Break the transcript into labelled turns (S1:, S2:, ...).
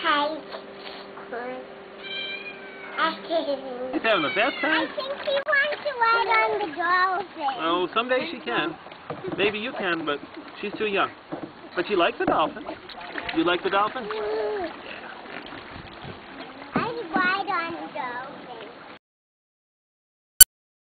S1: Hi.
S2: He's having the best
S1: I think she wants to ride on the dolphin.
S2: Oh, someday she can. Maybe you can, but she's too young. But she likes the dolphin. You like the dolphin?
S1: Mm.